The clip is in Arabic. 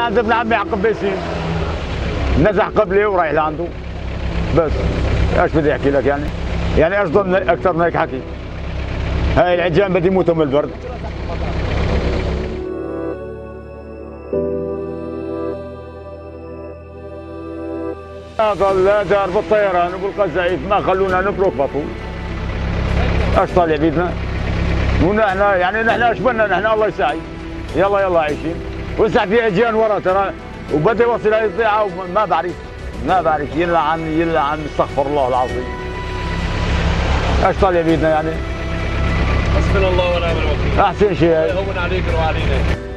عند ابن عمي عقب باسين نزح قبلي ورايح لعنده. بس إيش بدي أحكي لك يعني؟ يعني إيش ضل أكثر من هيك حكي هاي العجان بدي يموتوا من البرد. لا دار بالطيران وبالقذائف ما خلونا نبرك بطول إيش طالع بيدنا ونحن يعني نحن إيش بدنا؟ نحن الله يساعد يلا يلا عايشين. وسع في أجيان ورا ترى وبدي يوصل هاي الضيعة وما بعرف ما بعرف يلعن يلعن استغفر الله العظيم. إيش طالع بيدنا يعني؟ حسبنا الله ونعم الوكيل. أحسن شيء. يهون عليك وعلينا.